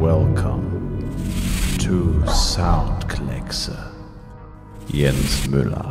Welcome to Soundkleckse. Jens Müller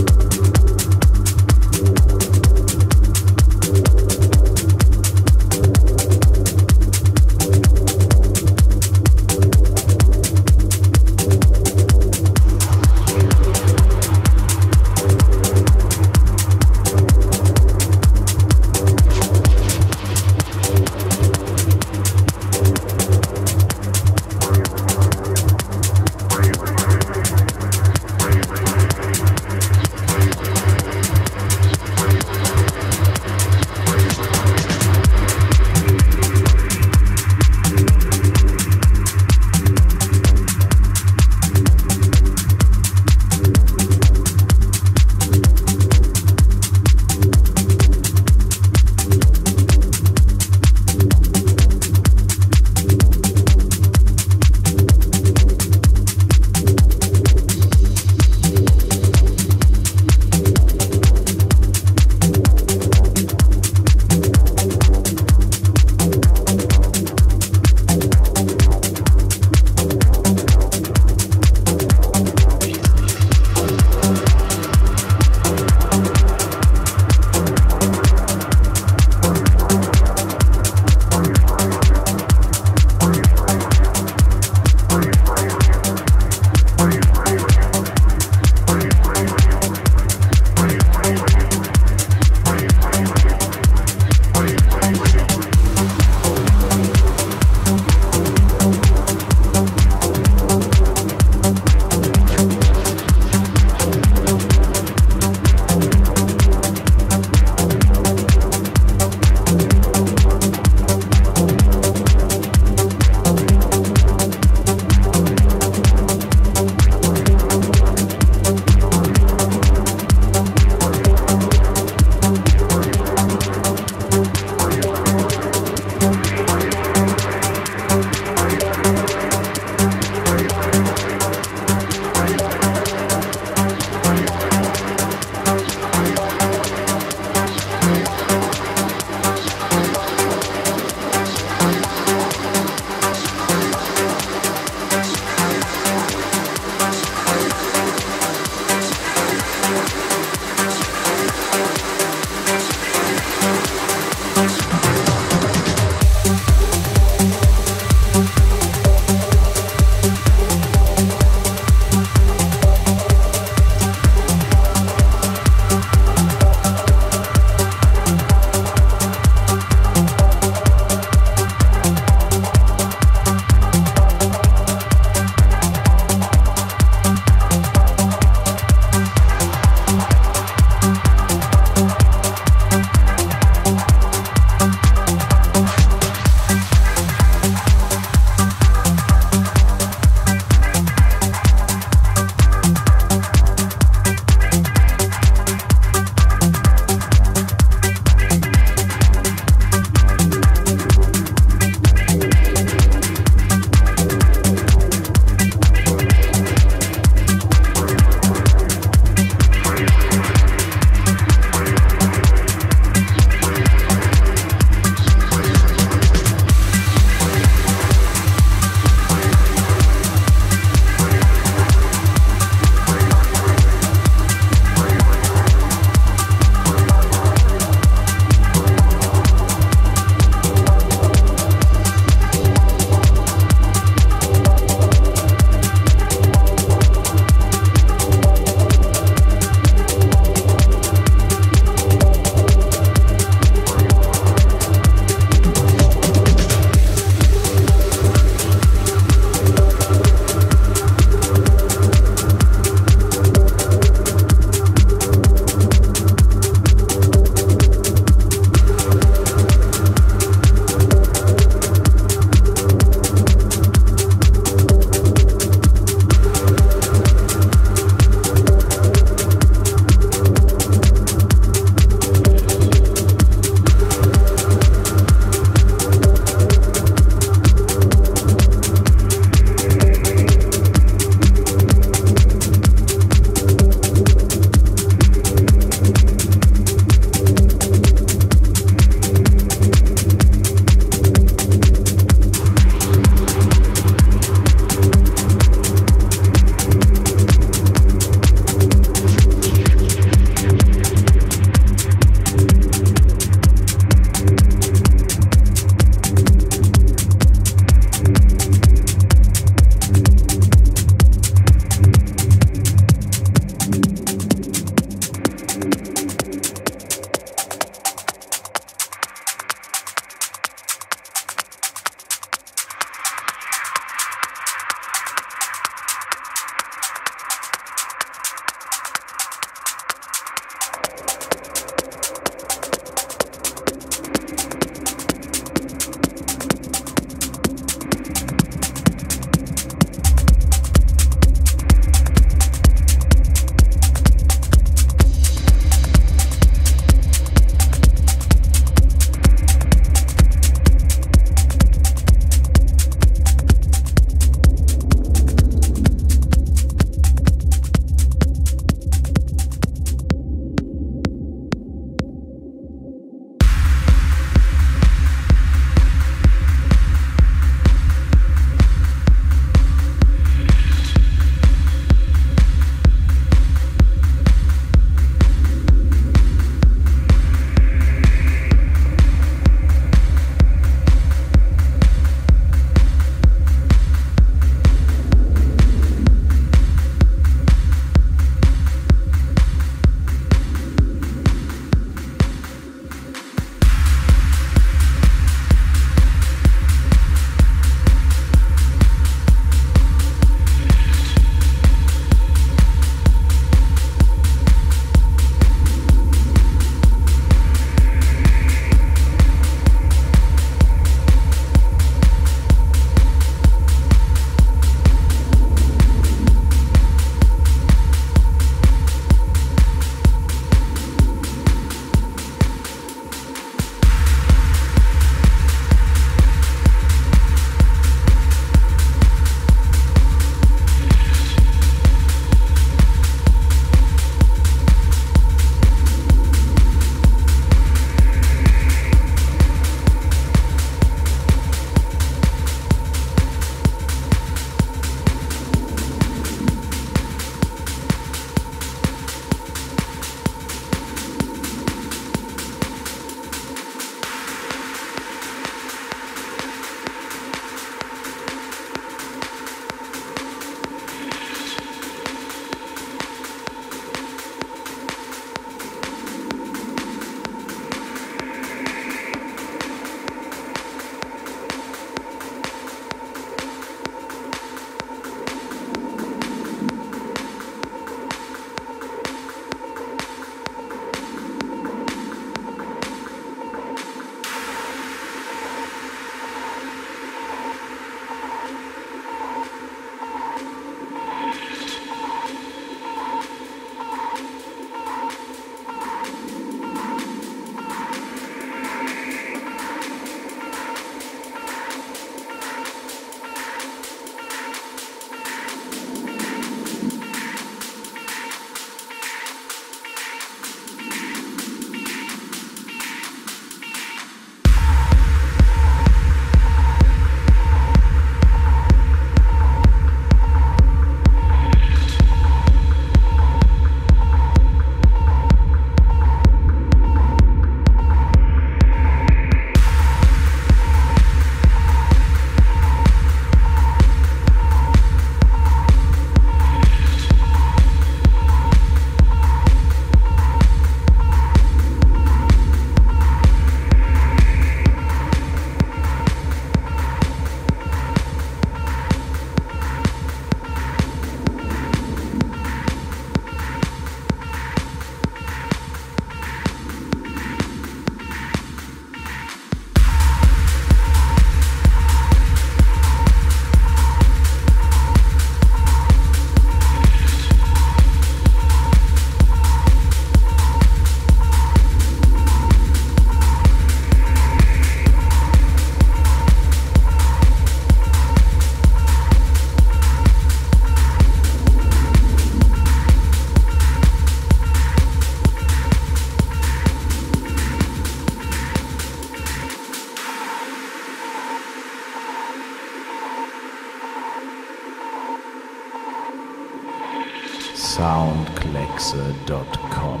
soundclexer.com.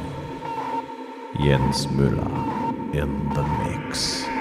Jens Müller in the mix.